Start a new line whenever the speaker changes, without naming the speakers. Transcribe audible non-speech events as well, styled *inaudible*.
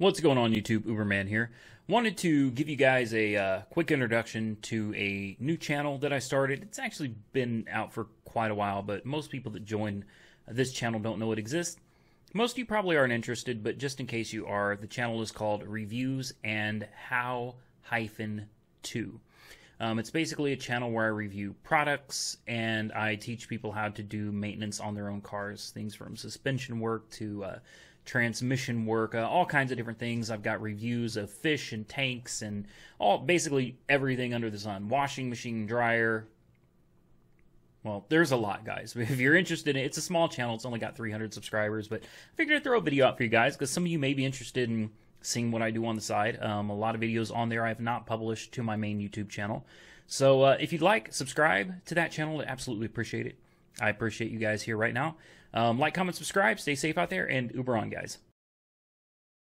What's going on YouTube? Uberman here. Wanted to give you guys a uh, quick introduction to a new channel that I started. It's actually been out for quite a while, but most people that join this channel don't know it exists. Most of you probably aren't interested, but just in case you are, the channel is called Reviews and How hyphen to. Um, it's basically a channel where I review products and I teach people how to do maintenance on their own cars, things from suspension work to uh, transmission work, uh, all kinds of different things. I've got reviews of fish and tanks and all basically everything under the sun. Washing machine, dryer. Well, there's a lot, guys. *laughs* If you're interested in it, it's a small channel. It's only got 300 subscribers, but I figured I'd throw a video out for you guys because some of you may be interested in seeing what I do on the side. Um, a lot of videos on there I have not published to my main YouTube channel. So uh, if you'd like, subscribe to that channel. I absolutely appreciate it. I appreciate you guys here right now. Um, like, comment, subscribe. Stay safe out there, and Uber on, guys.